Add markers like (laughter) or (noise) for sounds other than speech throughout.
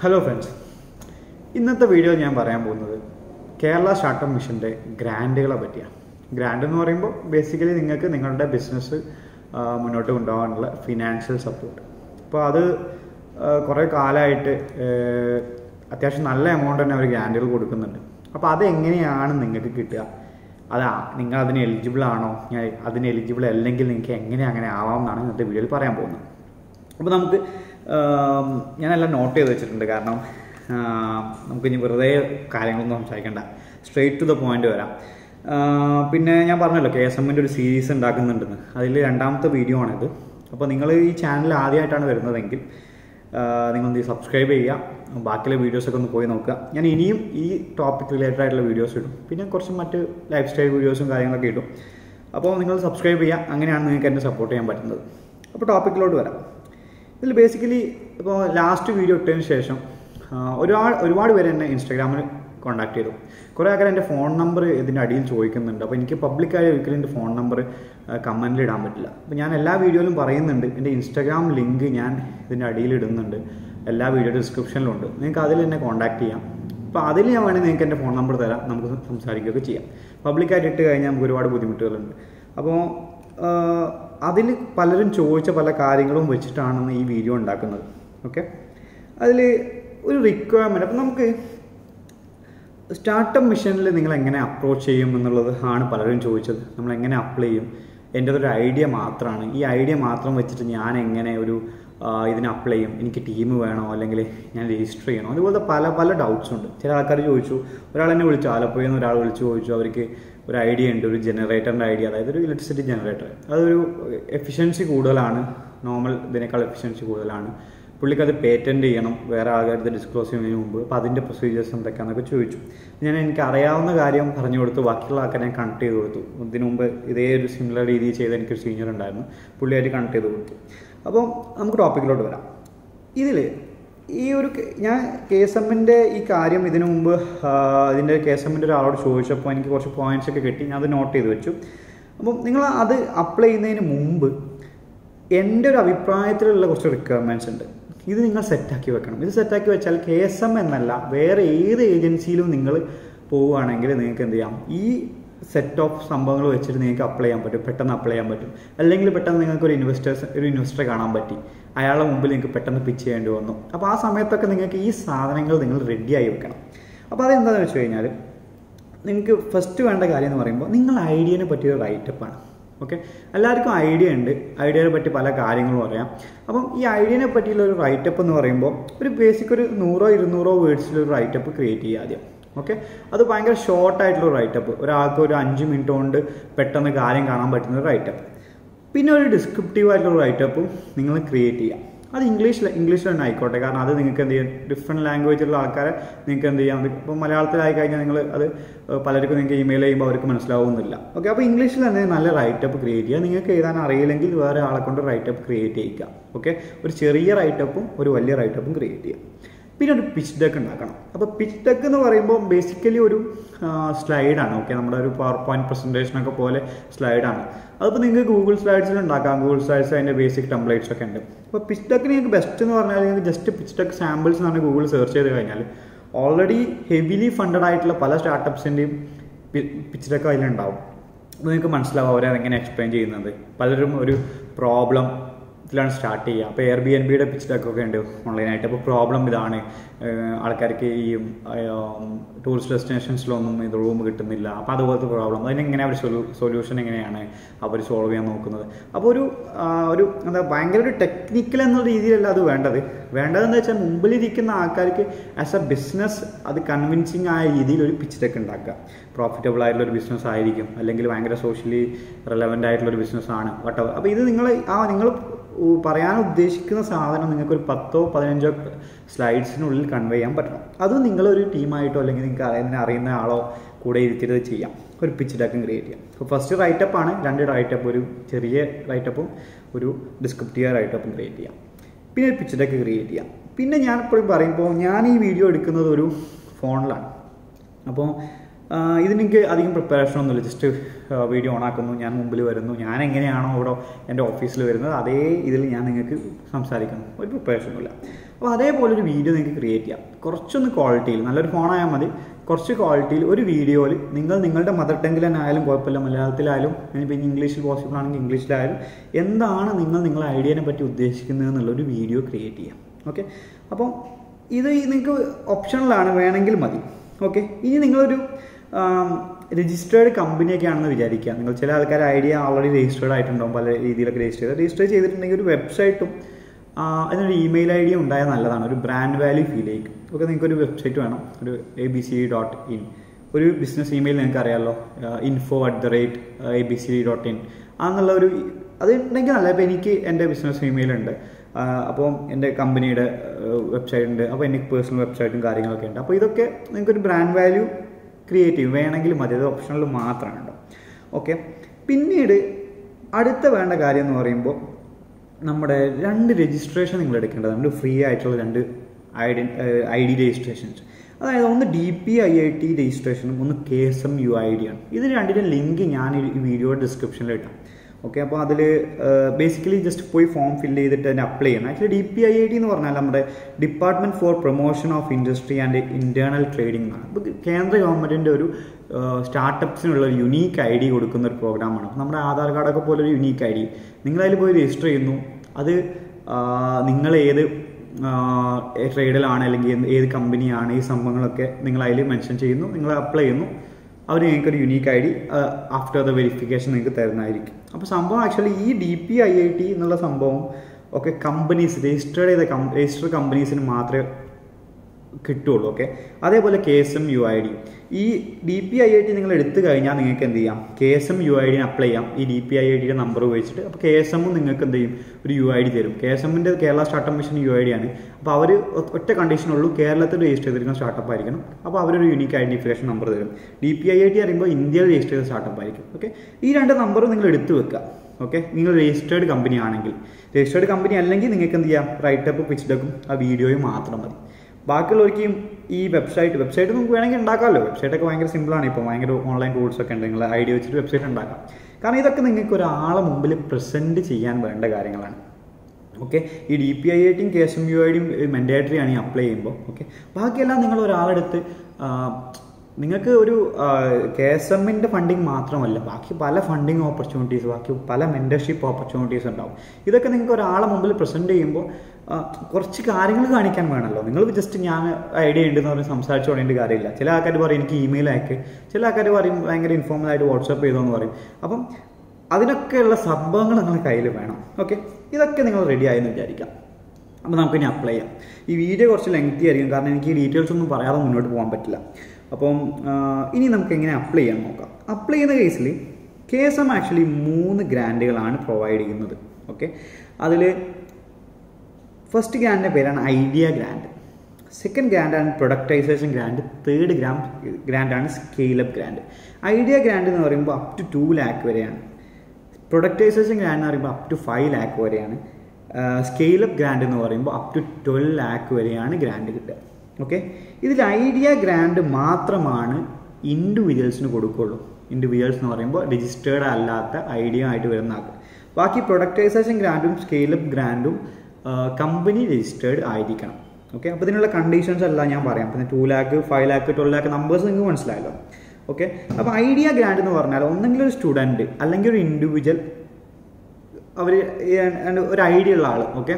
Hello friends ഇന്നത്തെ video ഞാൻ പറയാൻ പോകുന്നത് കേരള സ്റ്റാർട്ടപ്പ് മിഷന്റെ ഗ്രാൻഡുകളെ പറ്റിയാണ്. ഗ്രാൻഡ് എന്ന് പറയുമ്പോൾ ബേസിക്കലി നിങ്ങൾക്ക് നിങ്ങളുടെ ബിസിനസ് മുന്നോട്ട് കൊണ്ടുപോകാനുള്ള ഫിനാൻഷ്യൽ സപ്പോർട്ട് അപ്പോൾ അത് കുറേ കാലമായിട്ട് അത്യാവശ്യം നല്ല എമൗണ്ട് തന്നെ അവർ ഗ്രാൻഡുകൾ കൊടുക്കുന്നുണ്ട്. അപ്പോൾ അതെങ്ങനെയാണ് നിങ്ങൾക്ക് കിട്ടുക? അതാ നിങ്ങൾ അതിന് എലിജിബിൾ ആണോ? അതിന് എലിജിബിൾ അല്ലെങ്കിൽ നിങ്ങൾക്ക് എങ്ങനെ അങ്ങനെ ആവാം എന്നാണ് ഇന്നത്തെ വീഡിയോയിൽ പറയാൻ പോകുന്നത്. അപ്പോൾ നമുക്ക് ഞാനെല്ലാം നോട്ട് ചെയ്ത് വെച്ചിട്ടുണ്ട്. കാരണം നമുക്ക് ഇനി വെറുതെ കാര്യങ്ങളൊന്നും സംസാരിക്കേണ്ട. സ്ട്രെയിറ്റ് ടു ദ പോയിന്റ് വരാം. പിന്നെ ഞാൻ പറഞ്ഞല്ലോ കെ എസ് എമ്മിന്റെ ഒരു സീരീസ് ഉണ്ടാക്കുന്നുണ്ടെന്ന്. അതിൽ രണ്ടാമത്തെ വീഡിയോ ആണിത്. അപ്പോൾ നിങ്ങൾ ഈ ചാനൽ ആദ്യമായിട്ടാണ് വരുന്നതെങ്കിൽ നിങ്ങൾ സബ്സ്ക്രൈബ് ചെയ്യുക. ബാക്കിയുള്ള വീഡിയോസൊക്കെ ഒന്ന് പോയി നോക്കുക. ഞാൻ ഇനിയും ഈ ടോപ്പിക് റിലേറ്റഡ് ആയിട്ടുള്ള വീഡിയോസ് ഇടും. പിന്നെ കുറച്ച് മറ്റ് ലൈഫ് സ്റ്റൈൽ വീഡിയോസും കാര്യങ്ങളൊക്കെ ഇടും. അപ്പോൾ നിങ്ങൾ സബ്സ്ക്രൈബ് ചെയ്യുക. അങ്ങനെയാണ് നിങ്ങൾക്ക് എന്നെ സപ്പോർട്ട് ചെയ്യാൻ പറ്റുന്നത്. അപ്പോൾ ടോപ്പിക്കിലോട്ട് വരാം. ഇതിൽ ബേസിക്കലി ഇപ്പോൾ ലാസ്റ്റ് വീഡിയോ ഇട്ടതിന് ശേഷം ഒരുപാട് ഒരുപാട് പേര് എന്നെ ഇൻസ്റ്റാഗ്രാമിൽ കോൺടാക്ട് ചെയ്തു. കുറേ ആൾക്കാർ എന്റെ ഫോൺ നമ്പർ ഇതിന്റെ അടിയിൽ ചോദിക്കുന്നുണ്ട്. അപ്പോൾ എനിക്ക് പബ്ലിക്കായി ഒരിക്കലും എന്റെ ഫോൺ നമ്പർ കമന്റിൽ ഇടാൻ പറ്റില്ല. അപ്പോൾ ഞാൻ എല്ലാ വീഡിയോയിലും പറയുന്നുണ്ട് എന്റെ ഇൻസ്റ്റാഗ്രാം ലിങ്ക് ഞാൻ ഇതിന്റെ അടിയിൽ ഇടുന്നുണ്ട്. എല്ലാ വീഡിയോ ഡിസ്ക്രിപ്ഷനിലുണ്ട് നിങ്ങൾക്ക് അതിൽ എന്നെ കോൺടാക്ട് ചെയ്യാം. അപ്പോൾ അതിൽ ഞാൻ വേണമെങ്കിൽ നിങ്ങൾക്ക് എന്റെ ഫോൺ നമ്പർ തരാം. നമുക്ക് സംസാരിക്കുകയൊക്കെ ചെയ്യാം. പബ്ലിക്കായിട്ട് ഇട്ട് കഴിഞ്ഞാൽ നമുക്ക് ഒരുപാട് ബുദ്ധിമുട്ടുകളുണ്ട്. അപ്പോൾ അതിൽ പലരും ചോദിച്ച പല കാര്യങ്ങളും വെച്ചിട്ടാണ് ഈ വീഡിയോ ഉണ്ടാക്കുന്നത്. ഓക്കെ അതിൽ ഒരു റിക്വയർമെന്റ് അപ്പം നമുക്ക് സ്റ്റാർട്ടപ്പ് മിഷനിൽ നിങ്ങൾ എങ്ങനെ അപ്രോച്ച് ചെയ്യും എന്നുള്ളത് ആണ് പലരും ചോദിച്ചത്. നമ്മൾ എങ്ങനെ അപ്ലൈ ചെയ്യും? എന്റെ ഒരു ഐഡിയ മാത്രമാണ് ഈ ഐഡിയ മാത്രം വെച്ചിട്ട് ഞാൻ എങ്ങനെ ഒരു ഇതിനെ ഇതിന് അപ്ലൈ ചെയ്യും? എനിക്ക് ടീം വേണോ? അല്ലെങ്കിൽ ഞാൻ രജിസ്റ്റർ ചെയ്യണോ? അതുപോലത്തെ പല പല ഡൗട്ട്സ് ഉണ്ട്. ചില ആൾക്കാർ ചോദിച്ചു. ഒരാൾ എന്നെ വിളിച്ചു. ആലപ്പുഴയിൽ നിന്ന് ഒരാൾ വിളിച്ചു ചോദിച്ചു. അവർക്ക് ഒരു ഐഡിയ ഉണ്ട് ഒരു ജനറേറ്ററിന്റെ ഐഡിയ അതായത് ഒരു ഇലക്ട്രിസിറ്റി ജനറേറ്റർ അതൊരു എഫിഷ്യൻസി കൂടുതലാണ് നോർമൽ ഇതിനേക്കാൾ എഫിഷ്യൻസി കൂടുതലാണ്. പുള്ളിക്ക് അത് പേറ്റന്റ് ചെയ്യണം വേറെ ആൾക്കാരുടെ ഡിസ്ക്ലോസ് ചെയ്യുന്നതിന് മുമ്പ്. അപ്പോൾ അതിന്റെ പ്രൊസീജിയേഴ്സ് എന്തൊക്കെയാണെന്നൊക്കെ ചോദിച്ചു. ഞാൻ എനിക്ക് അറിയാവുന്ന കാര്യം പറഞ്ഞു കൊടുത്ത് ബാക്കിയുള്ള ആൾക്കാരെ ഞാൻ കണക്ട് ചെയ്ത് കൊടുത്തു. ഇതിനു മുമ്പ് ഇതേ ഒരു സിമിലർ രീതിയിൽ ചെയ്ത എനിക്കൊരു സീനിയർ ഉണ്ടായിരുന്നു. പുള്ളിയായിട്ട് കണക്ട് ചെയ്ത് കൊടുത്തു. അപ്പോൾ നമുക്ക് ടോപ്പിക്കിലോട്ട് വരാം. ഇതിൽ ഈ ഒരു ഞാൻ കെ എസ് എമ്മിന്റെ ഈ കാര്യം ഇതിനു മുമ്പ് ഇതിന്റെ കെ എസ് എമ്മിന്റെ ഒരാളോട് ചോദിച്ചപ്പോൾ എനിക്ക് കുറച്ച് പോയിന്റ്സ് ഒക്കെ കിട്ടി. ഞാൻ അത് നോട്ട് ചെയ്ത് വെച്ചു. അപ്പം നിങ്ങൾ അത് അപ്ലൈ ചെയ്യുന്നതിന് മുമ്പ് എന്റെ ഒരു അഭിപ്രായത്തിലുള്ള കുറച്ച് റിക്വയർമെന്റ്സ് ഉണ്ട്. ഇത് നിങ്ങൾ സെറ്റാക്കി വെക്കണം. ഇത് സെറ്റാക്കി വെച്ചാൽ കെ എസ് എം എന്നല്ല വേറെ ഏത് ഏജൻസിയിലും നിങ്ങൾ പോവുകയാണെങ്കിൽ നിങ്ങൾക്ക് എന്ത് ചെയ്യാം? ഈ സെറ്റ് ഓഫ് സംഭവങ്ങൾ വെച്ചിട്ട് നിങ്ങൾക്ക് അപ്ലൈ ചെയ്യാൻ പറ്റും. പെട്ടെന്ന് അപ്ലൈ ചെയ്യാൻ പറ്റും. അല്ലെങ്കിൽ പെട്ടെന്ന് നിങ്ങൾക്ക് ഒരു ഇൻവെസ്റ്റേഴ്സ് ഒരു ഇൻവെസ്റ്ററെ കാണാൻ പറ്റി. അയാളുടെ മുമ്പിൽ നിങ്ങൾക്ക് പെട്ടെന്ന് പിച്ച് ചെയ്യേണ്ടി വന്നു. അപ്പോൾ ആ സമയത്തൊക്കെ നിങ്ങൾക്ക് ഈ സാധനങ്ങൾ നിങ്ങൾ റെഡിയായി വെക്കണം. അപ്പോൾ അതെന്താണെന്ന് വെച്ച് കഴിഞ്ഞാൽ നിങ്ങൾക്ക് ഫസ്റ്റ് വേണ്ട കാര്യം എന്ന് പറയുമ്പോൾ നിങ്ങൾ ഐഡിയനെ പറ്റിയ റൈറ്റപ്പാണ് ഓക്കെ എല്ലാവർക്കും ഐഡിയ ഉണ്ട്. ഐഡിയയെ പറ്റി പല കാര്യങ്ങളും അറിയാം. അപ്പം ഈ ഐഡിയനെ പറ്റിയുള്ള ഒരു റൈറ്റപ്പ് എന്ന് പറയുമ്പോൾ ഒരു ബേസിക് ഒരു നൂറോ ഇരുന്നൂറോ വേർഡ്സിലൊരു റൈറ്റപ്പ് ക്രിയേറ്റ് ചെയ്യുക ആദ്യം. ഓക്കെ? അത് ഭയങ്കര ഷോർട്ടായിട്ടുള്ള റൈറ്റപ്പ് ഒരാൾക്ക് ഒരു അഞ്ച് മിനിറ്റ് കൊണ്ട് പെട്ടെന്ന് കാര്യം കാണാൻ പറ്റുന്ന ഒരു റൈറ്റപ്പ് പിന്നെ ഒരു ഡിസ്ക്രിപ്റ്റീവ് ആയിട്ടുള്ള റൈറ്റപ്പും നിങ്ങൾ ക്രിയേറ്റ് ചെയ്യുക അത് ഇംഗ്ലീഷിൽ ഇംഗ്ലീഷിൽ തന്നെ ആയിക്കോട്ടെ. കാരണം അത് നിങ്ങൾക്ക് എന്ത് ചെയ്യാം ഡിഫറെന്റ് ലാംഗ്വേജിലുള്ള ആൾക്കാരെ നിങ്ങൾക്ക് എന്ത് ചെയ്യാം. ഇപ്പോൾ മലയാളത്തിലായി കഴിഞ്ഞാൽ നിങ്ങൾ അത് പലർക്കും നിങ്ങൾക്ക് ഇമെയിൽ ചെയ്യുമ്പോൾ അവർക്ക് മനസ്സിലാവുന്നില്ല. ഓക്കെ? അപ്പോൾ ഇംഗ്ലീഷിൽ തന്നെ നല്ല റൈറ്റപ്പ് ക്രിയേറ്റ് ചെയ്യുക. നിങ്ങൾക്ക് എഴുതാൻ അറിയില്ലെങ്കിൽ വേറെ ആളെ കൊണ്ട് റൈറ്റപ്പ് ക്രിയേറ്റ് ചെയ്യിക്കുക ഓക്കെ? ഒരു ചെറിയ റൈറ്റപ്പും ഒരു വലിയ റൈറ്റപ്പും ക്രിയേറ്റ് ചെയ്യുക പിന്നെ ഒരു പിച്ച് ഡെക്ക് ഉണ്ടാക്കണം. അപ്പോൾ പിച്ച് ഡെക്ക് എന്ന് പറയുമ്പോൾ ബേസിക്കലി ഒരു സ്ലൈഡാണ് ഓക്കെ നമ്മുടെ ഒരു പവർ പോയിന്റ് പ്രസന്റേഷനൊക്കെ പോലെ സ്ലൈഡാണ് അതിപ്പോൾ നിങ്ങൾക്ക് ഗൂഗിൾ സ്ലൈഡ്സിൽ ഉണ്ടാക്കാം. ഗൂഗിൾ സ്ലൈഡ്സ് അതിന്റെ ബേസിക് ടെംപ്ലേറ്റ്സ് ഒക്കെ ഉണ്ട്. അപ്പോൾ പിച്ച് ഡെക്കിന് നിങ്ങൾക്ക് ബെസ്റ്റ് എന്ന് പറഞ്ഞാൽ നിങ്ങൾക്ക് ജസ്റ്റ് പിച്ച് ഡെക്ക് സാമ്പിൾസ് എന്നാണ് ഗൂഗിൾ സെർച്ച് ചെയ്ത് കഴിഞ്ഞാൽ ഓൾറെഡി ഹെവിലി ഫണ്ടഡ് ആയിട്ടുള്ള പല സ്റ്റാർട്ടപ്സിന്റെയും പിച്ച് ഡെക്ക് അതിലുണ്ടാവും. നിങ്ങൾക്ക് മനസ്സിലാവും അവരതെങ്ങനെ എക്സ്പ്ലെയിൻ ചെയ്യുന്നത്. പലരും ഒരു പ്രോബ്ലം ഇതിലാണ് സ്റ്റാർട്ട് ചെയ്യുക. അപ്പോൾ എയർ ബി എൻ ബിയുടെ പിച്ച് ഡെക്കൊക്കെ ഉണ്ട് ഓൺലൈനായിട്ട് അപ്പോൾ പ്രോബ്ലം ഇതാണ്. ആൾക്കാർക്ക് ഈ ടൂറിസ്റ്റ് ഡെസ്റ്റിനേഷൻസിലൊന്നും ഇത് റൂം കിട്ടുന്നില്ല. അപ്പോൾ അതുപോലത്തെ പ്രോബ്ലം അതിനെങ്ങനെ അവർ സൊല്യൂഷൻ എങ്ങനെയാണ് അവർ സോൾവ് ചെയ്യാൻ നോക്കുന്നത്? അപ്പോൾ ഒരു ഒരു എന്താ ഭയങ്കര ഒരു ടെക്നിക്കൽ എന്ന രീതിയിലല്ല അത് വേണ്ടത്. വേണ്ടതെന്ന് വെച്ചാൽ മുമ്പിലിരിക്കുന്ന ആൾക്കാർക്ക് ആസ് എ ബിസിനസ് അത് കൺവിൻസിങ് ആയ രീതിയിൽ ഒരു പിച്ച് ഡെക്ക് ഉണ്ടാക്കുക. പ്രോഫിറ്റബിൾ ആയിട്ടുള്ള ഒരു ബിസിനസ് ആയിരിക്കും. അല്ലെങ്കിൽ ഭയങ്കര സോഷ്യലി റെലവന്റ് ആയിട്ടുള്ള ഒരു ബിസിനസ് ആണ്. വട്ടവർ അപ്പോൾ ഇത് നിങ്ങൾ ആ നിങ്ങൾ പറയാൻ ഉദ്ദേശിക്കുന്ന സാധനം നിങ്ങൾക്ക് ഒരു പത്തോ പതിനഞ്ചോ സ്ലൈഡ്സിനുള്ളിൽ കൺവേ ചെയ്യാൻ പറ്റണം. അത് നിങ്ങളൊരു ടീമായിട്ടോ അല്ലെങ്കിൽ നിങ്ങൾക്ക് അറിയുന്ന അറിയുന്ന ആളോ കൂടെ ഇരുത്തിയിട്ട് ചെയ്യാം. ഒരു പിച്ച് ഡാക്കും ക്രിയേറ്റ് ചെയ്യാം. അപ്പോൾ ഫസ്റ്റ് റൈറ്റപ്പ് ആണ്. രണ്ട് റൈറ്റപ്പ് ഒരു ചെറിയ റൈറ്റപ്പും ഒരു ഡിസ്ക്രിപ്റ്റീവ് റൈറ്റപ്പും ക്രിയേറ്റ് ചെയ്യാം. പിന്നെ ഒരു പിച്ച് ഡാക്ക് ക്രിയേറ്റ് ചെയ്യാം. പിന്നെ ഞാൻ ഇപ്പോഴും പറയുമ്പോൾ ഞാൻ ഈ വീഡിയോ എടുക്കുന്നത് ഒരു ഫോണിലാണ് അപ്പോൾ ഇതിനെനിക്ക് അധികം പ്രിപ്പറേഷൻ ഒന്നുമില്ല. ജസ്റ്റ് വീഡിയോ ഓൺ ആക്കുന്നു. ഞാൻ മുമ്പിൽ വരുന്നു. ഞാൻ എങ്ങനെയാണോ അവിടെ എന്റെ ഓഫീസിൽ വരുന്നത് അതേ ഇതിൽ ഞാൻ നിങ്ങൾക്ക് സംസാരിക്കുന്നു. ഒരു പ്രിപ്പറേഷനുമില്ല അപ്പോൾ അതേപോലെ ഒരു വീഡിയോ നിങ്ങൾക്ക് ക്രിയേറ്റ് ചെയ്യാം. കുറച്ചൊന്ന് ക്വാളിറ്റിയിൽ നല്ലൊരു ഫോണായാൽ മതി. കുറച്ച് ക്വാളിറ്റിയിൽ ഒരു വീഡിയോയിൽ നിങ്ങൾ നിങ്ങളുടെ മദർ ടങ്ങിൽ തന്നെ ആയാലും കുഴപ്പമില്ല. മലയാളത്തിലായാലും ഇനിയിപ്പോൾ ഇംഗ്ലീഷിൽ പോസിബിൾ ആണെങ്കിൽ ഇംഗ്ലീഷിലായാലും എന്താണ് നിങ്ങൾ നിങ്ങളുടെ ഐഡിയനെ പറ്റി ഉദ്ദേശിക്കുന്നത് എന്നുള്ളൊരു വീഡിയോ ക്രിയേറ്റ് ചെയ്യാം. ഓക്കെ അപ്പം ഇത് നിങ്ങൾക്ക് ഓപ്ഷണലാണ് വേണമെങ്കിൽ മതി. ഓക്കെ ഇനി നിങ്ങളൊരു രജിസ്റ്റേർഡ് കമ്പനിയൊക്കെ ആണെന്ന് വിചാരിക്കുക. നിങ്ങൾ ചില ആൾക്കാർ ഐഡിയ ഓൾറെഡി രജിസ്റ്റേർഡ് ആയിട്ടുണ്ടാവും പല രീതിയിലൊക്കെ രജിസ്റ്റർ ചെയ്ത്. രജിസ്റ്റർ ചെയ്തിട്ടുണ്ടെങ്കിൽ ഒരു വെബ്സൈറ്റും അതിനൊരു ഇമെയിൽ ഐ ഡി ഉണ്ടായാൽ നല്ലതാണ്. ഒരു ബ്രാൻഡ് വാല്യൂ ഫീൽ ചെയ്യും ഓക്കെ നിങ്ങൾക്ക് ഒരു വെബ്സൈറ്റ് വേണം. ഒരു A B C dot in ഒരു ബിസിനസ് ഇമെയിൽ നിങ്ങൾക്ക് അറിയാമല്ലോ info at the rate A B C dot in എന്നുള്ള ഒരു അത് ഉണ്ടെങ്കിൽ നല്ല ഇപ്പോൾ എനിക്ക് എന്റെ ബിസിനസ് ഇമെയിൽ ഉണ്ട്. അപ്പോൾ എന്റെ കമ്പനിയുടെ വെബ്സൈറ്റ് ഉണ്ട്. അപ്പോൾ എനിക്ക് പേഴ്സണൽ വെബ്സൈറ്റും കാര്യങ്ങളൊക്കെ ഉണ്ട്. അപ്പോൾ ഇതൊക്കെ നിങ്ങൾക്കൊരു ബ്രാൻഡ് വാല്യൂ ക്രിയേറ്റ് ചെയ്യും. വേണമെങ്കിൽ മതി. അത് ഓപ്ഷനിൽ മാത്രമാണ് കേട്ടോ ഓക്കെ പിന്നീട് അടുത്ത വേണ്ട കാര്യം എന്ന് പറയുമ്പോൾ നമ്മുടെ രണ്ട് രജിസ്ട്രേഷൻ നിങ്ങൾ എടുക്കേണ്ടതുണ്ട് ഫ്രീ ആയിട്ടുള്ള രണ്ട് ഐഡി ഐ ഡി രജിസ്ട്രേഷൻസ് അതായത് ഒന്ന് D P I I T രജിസ്ട്രേഷനും ഒന്ന് K S M U I D ആണ്. ഇത് രണ്ടിന്റെ ലിങ്ക് ഞാൻ ഈ വീഡിയോ ഡിസ്ക്രിപ്ഷനിൽ ഇട്ടാം ഓക്കെ അപ്പോൾ അതിൽ ബേസിക്കലി ജസ്റ്റ് പോയി ഫോം ഫില്ല് ചെയ്തിട്ട് തന്നെ അപ്ലൈ ചെയ്യണം. Actually D P I I T എന്ന് പറഞ്ഞാൽ നമ്മുടെ department for promotion of industry and internal trading എന്നാണ്. അപ്പോൾ കേന്ദ്ര ഗവൺമെന്റിന്റെ ഒരു സ്റ്റാർട്ടപ്സിനുള്ള ഒരു യുണീക്ക് ഐ ഡി കൊടുക്കുന്ന ഒരു പ്രോഗ്രാമാണ് നമ്മുടെ ആധാർ കാർഡൊക്കെ പോലെ ഒരു യുണീക്ക് ഐ ഡി നിങ്ങളതിൽ പോയി രജിസ്റ്റർ ചെയ്യുന്നു. അത് നിങ്ങൾ ഏത് ട്രേഡിലാണ് അല്ലെങ്കിൽ ഏത് കമ്പനിയാണ് ഈ സംഭവങ്ങളൊക്കെ നിങ്ങൾ അതിൽ മെൻഷൻ ചെയ്യുന്നു. നിങ്ങൾ അപ്ലൈ ചെയ്യുന്നു. അവർ നിങ്ങൾക്ക് ഒരു unique I D after the verification നിങ്ങൾക്ക് തരുന്നതായിരിക്കും. അപ്പോൾ സംഭവം ആക്ച്വലി ഈ D P I I T എന്നുള്ള സംഭവം ഒക്കെ കമ്പനീസ് രജിസ്റ്റേർഡ് ചെയ്ത രജിസ്റ്റർ കമ്പനീസിന് മാത്രമേ കിട്ടുള്ളൂ ഓക്കെ അതേപോലെ K S M U I D ഈ D P I I T നിങ്ങൾ എടുത്തു കഴിഞ്ഞാൽ നിങ്ങൾക്ക് എന്ത് ചെയ്യാം? K S M U I ഡിന് apply ചെയ്യാം. ഈ ഡി പി ഐ ഐ ഡിയുടെ നമ്പർ ഉപയോഗിച്ചിട്ട്. അപ്പോൾ കെ എസ് എമ്മും നിങ്ങൾക്ക് എന്ത് ചെയ്യും? ഒരു യു ഐ ഡി തരും. കെ എസ് എമ്മിന്റെ Kerala startup mission U I D ആണ്. അപ്പോൾ അവർ ഒറ്റ കണ്ടീഷനുള്ളൂ കേരളത്തിൽ രജിസ്റ്റർ ചെയ്തിരിക്കുന്ന സ്റ്റാർട്ടപ്പ് ആയിരിക്കണം. അപ്പോൾ അവരൊരു യൂണിക് ഐഡന്റിഫിക്കേഷൻ നമ്പർ തരും. D P I I T അറിയുമ്പോൾ ഇന്ത്യയിൽ രജിസ്റ്റർ ചെയ്ത സ്റ്റാർട്ടപ്പ് ആയിരിക്കും. ഓക്കെ ഈ രണ്ട് നമ്പറും നിങ്ങൾ എടുത്തു വെക്കുക. ഓക്കെ നിങ്ങൾ രജിസ്റ്റേർഡ് കമ്പനി ആണെങ്കിൽ. രജിസ്റ്റേർഡ് കമ്പനി അല്ലെങ്കിൽ നിങ്ങൾക്ക് എന്ത് ചെയ്യാം? റൈറ്റപ്പ് പിച്ച് ഡെക്കും ആ വീഡിയോയും മാത്രം മതി. ബാക്കിയുള്ളവർക്കും ഈ വെബ്സൈറ്റ് വെബ്സൈറ്റ് നമുക്ക് വേണമെങ്കിൽ ഉണ്ടാക്കാമല്ലോ. വെബ്സൈറ്റൊക്കെ ഭയങ്കര സിമ്പിളാണ് ഇപ്പോൾ ഭയങ്കര ഓൺലൈൻ ടൂൾസ് ഒക്കെ ഉണ്ട്. നിങ്ങൾ ഐഡിയ വെച്ചിട്ട് വെബ്സൈറ്റ് ഉണ്ടാക്കാം. കാരണം ഇതൊക്കെ നിങ്ങൾക്ക് ഒരാളെ മുമ്പിൽ പ്രസന്റ് ചെയ്യാൻ വേണ്ട കാര്യങ്ങളാണ്. ഓക്കെ ഈ ഡി പി ഐ ഐ ടിയും കെ എസ് എം യു ഐഡിയും മെൻഡേറ്ററി ആണ് ഈ അപ്ലൈ ചെയ്യുമ്പോൾ ഓക്കെ ബാക്കിയെല്ലാം നിങ്ങൾ ഒരാളെടുത്ത് നിങ്ങൾക്ക് ഒരു കെ എസ് എമ്മിന്റെ ഫണ്ടിങ് മാത്രമല്ല ബാക്കി പല ഫണ്ടിങ് ഓപ്പർച്യൂണിറ്റീസ് ബാക്കി പല മെന്റർഷിപ്പ് ഓപ്പർച്യൂണിറ്റീസ് ഉണ്ടാവും. ഇതൊക്കെ നിങ്ങൾക്ക് ഒരാളെ മുമ്പിൽ പ്രസന്റ് ചെയ്യുമ്പോൾ കുറച്ച് കാര്യങ്ങൾ കാണിക്കാൻ വേണമല്ലോ നിങ്ങൾ ജസ്റ്റ് ഞാൻ ഐഡിയ ഉണ്ടെന്ന് പറഞ്ഞ് സംസാരിച്ചു തുടങ്ങേണ്ട കാര്യമില്ല. ചില ആൾക്കാർ പറയും എനിക്ക് ഇമെയിൽ അയക്ക്. ചില ആൾക്കാർ പറയും ഭയങ്കര ഇൻഫോർമൽ ആയിട്ട് വാട്സപ്പ് ചെയ്തോന്ന് പറയും. അപ്പം അതിനൊക്കെയുള്ള സംഭവങ്ങൾ നിങ്ങളുടെ കയ്യിൽ വേണം. ഓക്കെ ഇതൊക്കെ നിങ്ങൾ റെഡി ആയെന്ന് വിചാരിക്കാം. അപ്പോൾ നമുക്ക് ഇനി അപ്ലൈ ചെയ്യാം. ഈ വീഡിയോ കുറച്ച് ലെങ്തി ആയിരിക്കും. കാരണം എനിക്ക് ഡീറ്റെയിൽസ് ഒന്നും പറയാതെ മുന്നോട്ട് പോകാൻ പറ്റില്ല. അപ്പം ഇനി നമുക്ക് എങ്ങനെ അപ്ലൈ ചെയ്യാൻ നോക്കാം. അപ്ലൈ ചെയ്യുന്ന കേസിൽ കെ എസ് എം ആക്ച്വലി മൂന്ന് ഗ്രാൻഡുകളാണ് പ്രൊവൈഡ് ചെയ്യുന്നത്. ഓക്കെ അതിൽ ഫസ്റ്റ് ഗ്രാൻഡിന്റെ പേരാണ് ഐഡിയ ഗ്രാൻഡ് സെക്കൻഡ് ഗ്രാൻഡാണ് productization grant third gram ഗ്രാൻഡാണ് scale up grant idea grant എന്ന് പറയുമ്പോൾ അപ് ടു ടു ലാക്ക് വരെയാണ്. പ്രൊഡക്റ്റൈസേഷൻ ഗ്രാൻഡ് എന്ന് പറയുമ്പോൾ അപ് ടു ഫൈവ് ലാക്ക് വരെയാണ്. സ്കെയിലപ്പ് ഗ്രാൻഡ് എന്ന് പറയുമ്പോൾ അപ് ടു ട്വൽവ് ലാക്ക് വരെയാണ് ഗ്രാൻഡ് കിട്ടുക. ഓക്കെ ഇതിൽ ഐഡിയ ഗ്രാൻഡ് മാത്രമാണ് ഇൻഡിവിജ്വൽസിന് കൊടുക്കുള്ളൂ. ഇൻഡിവിജ്വൽസ് എന്ന് പറയുമ്പോൾ രജിസ്റ്റേർഡ് അല്ലാത്ത ഐഡിയ ആയിട്ട് വരുന്ന ആൾക്ക്. ബാക്കി പ്രൊഡക്റ്റൈസേഷൻ ഗ്രാൻഡും സ്കെയിലപ്പ് ഗ്രാൻഡും കമ്പനി രജിസ്റ്റേർഡ് ആയിരിക്കണം. ഓക്കെ അപ്പോൾ ഇതിനുള്ള കണ്ടീഷൻസ് എല്ലാം ഞാൻ പറയാം. പിന്നെ two lakh five lakh twelve lakh numbers നിങ്ങൾക്ക് മനസ്സിലായല്ലോ. ഓക്കെ അപ്പോൾ ഐഡിയ ഗ്രാൻഡ് എന്ന് പറഞ്ഞാൽ ഒന്നെങ്കിലും ഒരു സ്റ്റുഡന്റ് അല്ലെങ്കിൽ ഒരു ഇൻഡിവിജ്വൽ അവർ ഒരു ഐഡിയ ഉള്ള ആൾ ഓക്കെ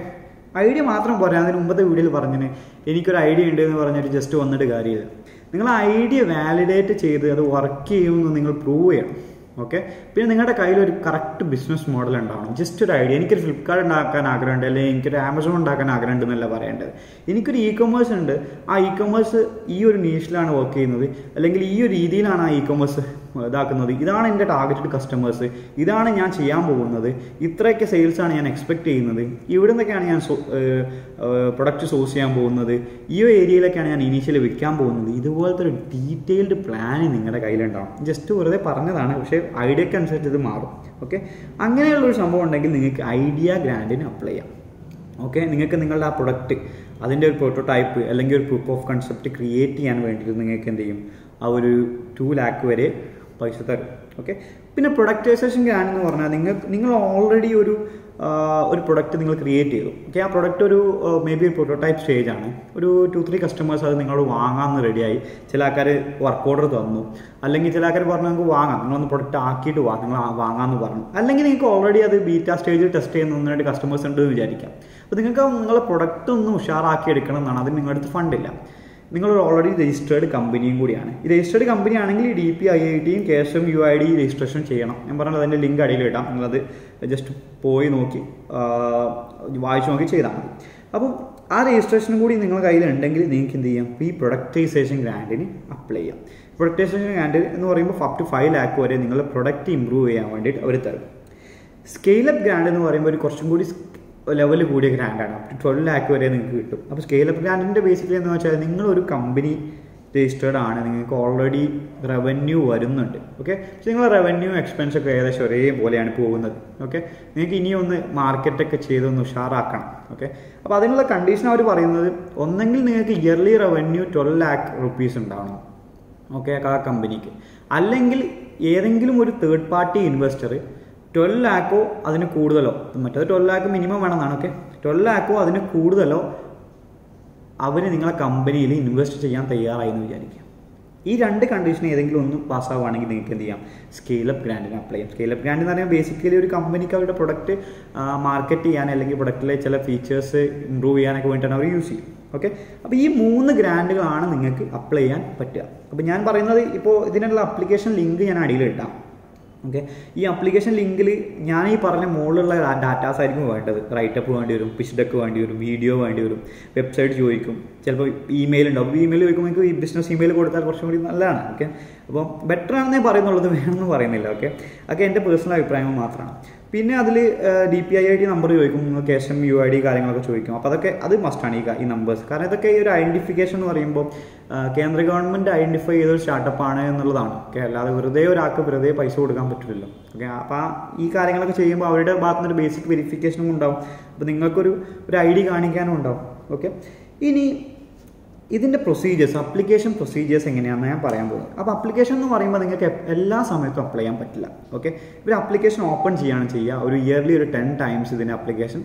ഐഡിയ മാത്രം പോരാ. അതിന് മുമ്പത്തെ വീഡിയോയിൽ പറഞ്ഞിന് എനിക്കൊരു ഐഡിയ ഉണ്ട് എന്ന് പറഞ്ഞിട്ട് ജസ്റ്റ് വന്നിട്ട് കാര്യമില്ല. നിങ്ങൾ ഐഡിയ വാലിഡേറ്റ് ചെയ്ത് അത് വർക്ക് ചെയ്യുമെന്ന് നിങ്ങൾ പ്രൂവ് ചെയ്യണം. ഓക്കെ പിന്നെ നിങ്ങളുടെ കയ്യിൽ ഒരു കറക്റ്റ് ബിസിനസ് മോഡൽ ഉണ്ടാവണം. ജസ്റ്റ് ഒരു ഐഡിയ എനിക്കൊരു ഫ്ലിപ്കാർട്ട് ഉണ്ടാക്കാൻ ആഗ്രഹമുണ്ട് അല്ലെങ്കിൽ എനിക്കൊരു ആമസോൺ ഉണ്ടാക്കാൻ ആഗ്രഹമുണ്ട് എന്നല്ല പറയേണ്ടത്. എനിക്കൊരു ഇ കൊമേഴ്സ് ഉണ്ട്. ആ ഇ കൊമേഴ്സ് ഈ ഒരു നീഷിലാണ് വർക്ക് ചെയ്യുന്നത്. അല്ലെങ്കിൽ ഈ ഒരു രീതിയിലാണ് ആ ഇ കൊമേഴ്സ് ഇതാക്കുന്നത്. ഇതാണ് എന്റെ ടാർഗറ്റഡ് കസ്റ്റമേഴ്സ് ഇതാണ് ഞാൻ ചെയ്യാൻ പോകുന്നത്. ഇത്രയൊക്കെ സെയിൽസാണ് ഞാൻ എക്സ്പെക്ട് ചെയ്യുന്നത്. ഇവിടെ നിന്നൊക്കെയാണ് ഞാൻ പ്രൊഡക്റ്റ് സോഴ്സ് ചെയ്യാൻ പോകുന്നത്. ഈ ഏരിയയിലൊക്കെയാണ് ഞാൻ ഇനീഷ്യലി വിൽക്കാൻ പോകുന്നത്. ഇതുപോലത്തെ ഒരു ഡീറ്റെയിൽഡ് പ്ലാൻ നിങ്ങളുടെ കയ്യിലുണ്ടാവും ജസ്റ്റ് വെറുതെ പറഞ്ഞതാണ്. പക്ഷേ ഐഡിയക്ക് അനുസരിച്ച് ഇത് മാറും. ഓക്കെ അങ്ങനെയുള്ളൊരു സംഭവം ഉണ്ടെങ്കിൽ നിങ്ങൾക്ക് ഐഡിയ ഗ്രാൻഡിന് അപ്ലൈ ചെയ്യാം. ഓക്കെ നിങ്ങൾക്ക് നിങ്ങളുടെ ആ പ്രൊഡക്റ്റ് അതിന്റെ ഒരു പ്രോട്ടോടൈപ്പ് അല്ലെങ്കിൽ ഒരു പ്രൂഫ് ഓഫ് കൺസെപ്റ്റ് ക്രിയേറ്റ് ചെയ്യാൻ വേണ്ടിയിട്ട് നിങ്ങൾക്ക് എന്ത് ചെയ്യും? ആ ഒരു ടു ലാക്ക് വരെ പൈസ തരും. ഓക്കെ പിന്നെ പ്രൊഡക്റ്റൈസേഷൻ ഗ്രാൻ എന്ന് പറഞ്ഞാൽ നിങ്ങൾ നിങ്ങൾ ഓൾറെഡി ഒരു ഒരു പ്രൊഡക്റ്റ് നിങ്ങൾ ക്രിയേറ്റ് ചെയ്തു. ഓക്കെ ആ പ്രൊഡക്റ്റ് ഒരു മേ ബി പ്രോട്ടോടൈപ്പ് സ്റ്റേജ് ആണ്. ഒരു ടു ത്രീ കസ്റ്റമേഴ്സ് അത് നിങ്ങളോട് വാങ്ങാമെന്ന് റെഡിയായി ചില ആൾക്കാർ വർക്ക് ഓർഡർ തന്നു. അല്ലെങ്കിൽ ചില ആൾക്കാർ പറഞ്ഞു നിങ്ങൾക്ക് വാങ്ങാം. നിങ്ങളൊന്ന് പ്രൊഡക്റ്റ് ആക്കിയിട്ട് വാ നിങ്ങൾ വാങ്ങാമെന്ന് പറഞ്ഞു. അല്ലെങ്കിൽ നിങ്ങൾക്ക് ഓൾറെഡി അത് ബീറ്റ സ്റ്റേജിൽ ടെസ്റ്റ് ചെയ്യുന്ന ഒന്ന് കസ്റ്റമേഴ്സ് ഉണ്ട് എന്ന് വിചാരിക്കാം. അപ്പോൾ നിങ്ങൾക്ക് നിങ്ങളുടെ പ്രൊഡക്റ്റ് ഒന്ന് ഉഷാറാക്കി എടുക്കണം എന്നാണ്. അതിന് നിങ്ങളുടെ അടുത്ത് ഫണ്ടില്ല നിങ്ങളൊരു ഓൾറെഡി രജിസ്റ്റേർഡ് കമ്പനിയും കൂടിയാണ്. ഈ രജിസ്റ്റേർഡ് കമ്പനി ആണെങ്കിൽ ഡി പി ഐ ഐ ടിയും K S M U I D registration ചെയ്യണം. ഞാൻ പറഞ്ഞത് അതിന്റെ ലിങ്ക് അടിയിൽ ഇടാം. നിങ്ങളത് ജസ്റ്റ് പോയി നോക്കി വായിച്ചു നോക്കി ചെയ്താൽ മതി. അപ്പം ആ രജിസ്ട്രേഷനും കൂടി നിങ്ങളുടെ കയ്യിലുണ്ടെങ്കിൽ നിങ്ങൾക്ക് എന്ത് ചെയ്യാം? ഈ പ്രൊഡക്റ്റൈസേഷൻ ഗ്രാൻഡിന് അപ്ലൈ ചെയ്യാം. പ്രൊഡക്റ്റൈസേഷൻ ഗ്രാൻഡ് എന്ന് പറയുമ്പോൾ അപ് ടു ഫൈവ് ലാക്ക് വരെ നിങ്ങളുടെ പ്രൊഡക്റ്റ് ഇമ്പ്രൂവ് ചെയ്യാൻ വേണ്ടിയിട്ട് അവർ തരും. സ്കെയിലപ്പ് ഗ്രാൻഡ് എന്ന് പറയുമ്പോൾ ഒരു കുറച്ചും കൂടി ലെവൽ കൂടിയ ഗ്രാൻഡാണ് അപ് ടു ട്വൽവ് ലാക്ക് വരെ നിങ്ങൾക്ക് കിട്ടും. അപ്പോൾ സ്കെയിൽ അപ്പ് ഗ്രാൻഡിന്റെ ബേസിക്കലി എന്ന് വെച്ചാൽ നിങ്ങളൊരു കമ്പനി രജിസ്റ്റേർഡ് ആണ്. നിങ്ങൾക്ക് ഓൾറെഡി റവന്യൂ വരുന്നുണ്ട്. ഓക്കെ പക്ഷേ നിങ്ങൾ റവന്യൂ എക്സ്പെൻസ് ഒക്കെ ഏകദേശം ഒരേപോലെയാണ് പോകുന്നത്. ഓക്കെ നിങ്ങൾക്ക് ഇനിയൊന്ന് മാർക്കറ്റൊക്കെ ചെയ്തൊന്ന് ഉഷാറാക്കണം. ഓക്കെ അപ്പോൾ അതിനുള്ള കണ്ടീഷൻ അവർ പറയുന്നത് ഒന്നെങ്കിൽ നിങ്ങൾക്ക് yearly revenue twelve lakh rupees ഉണ്ടാവണം. ഓക്കെ ആ കമ്പനിക്ക് അല്ലെങ്കിൽ ഏതെങ്കിലും ഒരു തേർഡ് പാർട്ടി ഇൻവെസ്റ്റർ ട്വൽവ് ലാക്കോ അതിന് കൂടുതലോ? മറ്റേത് ട്വൽവ് ലാക്ക് മിനിമം വേണമെന്നാണ് ഓക്കെ ട്വൽവ് ലാക്കോ അതിന് കൂടുതലോ അവർ നിങ്ങളെ കമ്പനിയിൽ ഇൻവെസ്റ്റ് ചെയ്യാൻ തയ്യാറായി എന്ന് വിചാരിക്കുക. ഈ രണ്ട് കണ്ടീഷൻ ഏതെങ്കിലും ഒന്ന് പാസ്സാവുകയാണെങ്കിൽ നിങ്ങൾക്ക് എന്ത് ചെയ്യാം? സ്കെയിൽ അപ്പ് ഗ്രാൻഡിന് അപ്ലൈ ചെയ്യാം. സ്കെയിലപ്പ് ഗ്രാൻഡ് എന്ന് പറയുമ്പോൾ ബേസിക്കലി ഒരു കമ്പനിക്ക് അവരുടെ പ്രൊഡക്റ്റ് മാർക്കറ്റ് ചെയ്യാൻ അല്ലെങ്കിൽ പ്രൊഡക്റ്റിലെ ചില ഫീച്ചേഴ്സ് ഇമ്പ്രൂവ് ചെയ്യാനൊക്കെ വേണ്ടിയിട്ടാണ് അവർ യൂസ് ചെയ്യും ഓക്കെ അപ്പോൾ ഈ മൂന്ന് ഗ്രാൻഡുകളാണ് നിങ്ങൾക്ക് അപ്ലൈ ചെയ്യാൻ പറ്റുക. അപ്പോൾ ഞാൻ പറയുന്നത് ഇപ്പോൾ ഇതിനുള്ള അപ്ലിക്കേഷൻ ലിങ്ക് ഞാൻ അടിയിൽ ഇട്ടാം ഓക്കെ ഈ ആപ്ലിക്കേഷൻ ലിങ്കിൽ ഞാൻ ഈ പറഞ്ഞ മുകളിലുള്ള ഡാറ്റാസ് ആയിരിക്കും വേണ്ടത്. റൈറ്റപ്പ് വേണ്ടി വരും പിച്ച് ഡെക്ക് വേണ്ടി വരും വീഡിയോ വേണ്ടി വരും വെബ്സൈറ്റ് ചോദിക്കും. ചിലപ്പോൾ ഇമെയിൽ ഉണ്ടാവും. ഇമെയിൽ ചോദിക്കുമ്പോൾ നിങ്ങൾക്ക് ഈ ബിസിനസ് ഇമെയിൽ കൊടുത്താൽ കുറച്ചും കൂടി നല്ലതാണ്. ഓക്കെ അപ്പോൾ ബെറ്റർ ആണെന്നേ പറയുന്നുള്ളത് വേണമെന്ന് പറയുന്നില്ല. ഓക്കെ ഒക്കെ എന്റെ പേഴ്സണൽ അഭിപ്രായങ്ങൾ മാത്രമാണ്. പിന്നെ അതിൽ D P I I D number ചോദിക്കും S M U I D കാര്യങ്ങളൊക്കെ ചോദിക്കും. അപ്പോൾ അതൊക്കെ അത് മസ്റ്റാണ് ഈ ഈ നമ്പേഴ്സ് കാരണം ഇതൊക്കെ ഈ ഒരു ഐഡന്റിഫിക്കേഷൻ എന്ന് പറയുമ്പോൾ കേന്ദ്ര ഗവൺമെന്റ് ഐഡന്റിഫൈ ചെയ്തൊരു ആണ് എന്നുള്ളതാണ്. ഓക്കെ അല്ലാതെ വെറുതെ ഒരാൾക്ക് വെറുതെ പൈസ കൊടുക്കാൻ പറ്റില്ലല്ലോ. ഓക്കെ അപ്പോൾ ഈ കാര്യങ്ങളൊക്കെ ചെയ്യുമ്പോൾ അവരുടെ ഭാഗത്ത് നിന്ന് ഒരു ബേസിക് വെരിഫിക്കേഷനും ഉണ്ടാവും. അപ്പോൾ നിങ്ങൾക്കൊരു ഒരു ഐ ഡി കാണിക്കാനും ഉണ്ടാവും. ഓക്കെ ഇനി ഇതിന്റെ പ്രൊസീജിയേഴ്സ് അപ്ലിക്കേഷൻ പ്രൊസീജിയേഴ്സ് എങ്ങനെയാണെന്ന് ഞാൻ പറയാൻ പോകുന്നത്. അപ്പോൾ അപ്ലിക്കേഷൻ എന്ന് പറയുമ്പോൾ നിങ്ങൾക്ക് എല്ലാ സമയത്തും അപ്ലൈ ചെയ്യാൻ പറ്റില്ല. ഓക്കെ ഇവർ അപ്ലിക്കേഷൻ ഓപ്പൺ ചെയ്യാണ് ചെയ്യുക. ഒരു ഇയർലി ഒരു ടെൻ ടൈംസ് ഇതിന്റെ അപ്ലിക്കേഷൻ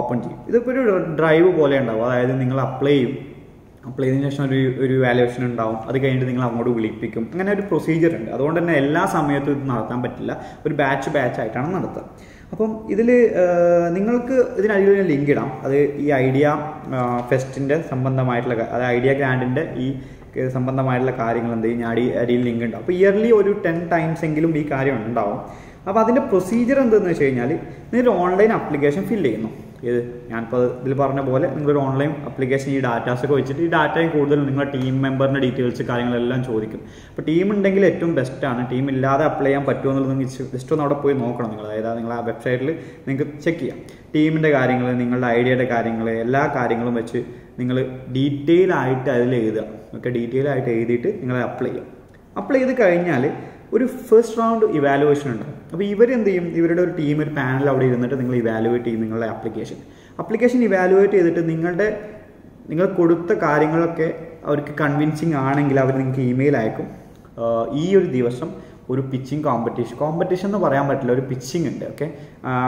ഓപ്പൺ ചെയ്യും. ഇതിപ്പോൾ ഒരു ഡ്രൈവ് പോലെ ഉണ്ടാവും. അതായത് നിങ്ങൾ അപ്ലൈ ചെയ്യും. അപ്ലൈ ചെയ്തതിന് ശേഷം ഒരു ഒരു വാലുവേഷൻ ഉണ്ടാവും. അത് കഴിഞ്ഞിട്ട് നിങ്ങൾ അങ്ങോട്ട് വിളിപ്പിക്കും. അങ്ങനെ ഒരു പ്രൊസീജിയർ ഉണ്ട്. അതുകൊണ്ട് തന്നെ എല്ലാ സമയത്തും ഇത് നടത്താൻ പറ്റില്ല. ഒരു ബാച്ച് ബാച്ച് ആയിട്ടാണ് നടത്തുക. അപ്പം ഇതിൽ നിങ്ങൾക്ക് ഇതിനടിയിൽ ഞാൻ ലിങ്ക് ഇടാം. അത് ഈ ഐഡിയ ഫെസ്റ്റിന്റെ സംബന്ധമായിട്ടുള്ള അതായത് ഐഡിയ ഗ്രാൻഡിന്റെ ഈ സംബന്ധമായിട്ടുള്ള കാര്യങ്ങൾ എന്ത് ഞാൻ അടി അടിയിൽ ലിങ്ക് ഉണ്ടാവും അപ്പോൾ ഇയർലി ഒരു ടെൻ ടൈംസ് എങ്കിലും ഈ കാര്യം ഉണ്ടാവും. അപ്പോൾ അതിന്റെ പ്രൊസീജിയർ എന്തെന്ന് വെച്ച് കഴിഞ്ഞാൽ നിങ്ങൾ ഓൺലൈൻ അപ്ലിക്കേഷൻ ഫില്ല് ചെയ്യുന്നു. ഏത്? ഞാനിപ്പോൾ ഇതിൽ പറഞ്ഞ പോലെ നിങ്ങളൊരു ഓൺലൈൻ അപ്ലിക്കേഷൻ ഈ ഡാറ്റാസ് ഒക്കെ വെച്ചിട്ട് ഈ ഡാറ്റയും കൂടുതൽ നിങ്ങളുടെ ടീം മെമ്പറിന്റെ ഡീറ്റെയിൽസ് കാര്യങ്ങളെല്ലാം ചോദിക്കും. അപ്പോൾ ടീം ഉണ്ടെങ്കിൽ ഏറ്റവും ബെസ്റ്റാണ് ടീം ഇല്ലാതെ അപ്ലൈ ചെയ്യാൻ പറ്റുമോ എന്നുള്ളത് നിങ്ങൾ ജസ്റ്റ് ഒന്ന് അവിടെ പോയി നോക്കണം നിങ്ങൾ. അതായത് നിങ്ങൾ ആ വെബ്സൈറ്റിൽ നിങ്ങൾക്ക് ചെക്ക് ചെയ്യാം. ടീമിന്റെ കാര്യങ്ങൾ നിങ്ങളുടെ ഐഡിയയുടെ കാര്യങ്ങൾ എല്ലാ കാര്യങ്ങളും വെച്ച് നിങ്ങൾ ഡീറ്റെയിൽ ആയിട്ട് അതിൽ എഴുതുക. ഓക്കെ ഡീറ്റെയിൽ ആയിട്ട് എഴുതിയിട്ട് നിങ്ങൾ അപ്ലൈ ചെയ്യുക അപ്ലൈ ചെയ്ത് കഴിഞ്ഞാൽ ഒരു ഫസ്റ്റ് റൗണ്ട് ഇവാലുവേഷൻ ഉണ്ട്. അപ്പോൾ ഇവരെന്ത് ചെയ്യും? ഇവരുടെ ഒരു ടീം ഒരു പാനൽ അവിടെ ഇരുന്നിട്ട് നിങ്ങൾ ഇവാലുവേറ്റ് ചെയ്യും നിങ്ങളുടെ ആപ്ലിക്കേഷൻ ആപ്ലിക്കേഷൻ ഇവാലുവേറ്റ് ചെയ്തിട്ട് നിങ്ങളുടെ നിങ്ങൾ കൊടുത്ത കാര്യങ്ങളൊക്കെ അവർക്ക് കൺവിൻസിങ് ആണെങ്കിൽ അവർ നിങ്ങൾക്ക് ഇമെയിൽ അയക്കും. ഈ ഒരു ദിവസം ഒരു പിച്ചിങ് കോമ്പറ്റീഷൻ കോമ്പറ്റീഷൻ എന്ന് പറയാൻ പറ്റില്ല ഒരു പിച്ചിങ് ഉണ്ട് ഓക്കെ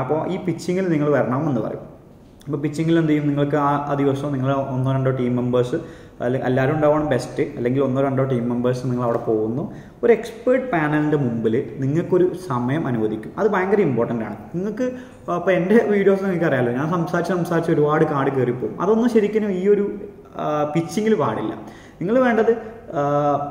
അപ്പോൾ ഈ പിച്ചിങ്ങിൽ നിങ്ങൾ വരണം എന്ന് പറയും അപ്പോൾ പിച്ചിങ്ങിൽ എന്ത് ചെയ്യും? നിങ്ങൾക്ക് ആ ദിവസം നിങ്ങൾ ഒന്നോ രണ്ടോ ടീം മെമ്പേഴ്സ് അല്ലെങ്കിൽ എല്ലാവരും ഉണ്ടാവണം ബെസ്റ്റ് അല്ലെങ്കിൽ ഒന്നോ രണ്ടോ ടീം മെമ്പേഴ്സ് നിങ്ങൾ അവിടെ പോകുന്നു. ഒരു എക്സ്പേർട്ട് പാനലിന്റെ മുമ്പിൽ നിങ്ങൾക്കൊരു സമയം അനുവദിക്കും. അത് ഭയങ്കര ഇമ്പോർട്ടന്റ് ആണ്. നിങ്ങൾക്ക് അപ്പോൾ എന്റെ വീഡിയോസ് നിങ്ങൾക്ക് അറിയാമല്ലോ ഞാൻ സംസാരിച്ച് സംസാരിച്ച് ഒരുപാട് കാട് കയറിപ്പോകും അതൊന്നും ശരിക്കും ഈ ഒരു പിച്ചിങ്ങിൽ പാടില്ല. നിങ്ങൾ വേണ്ടത്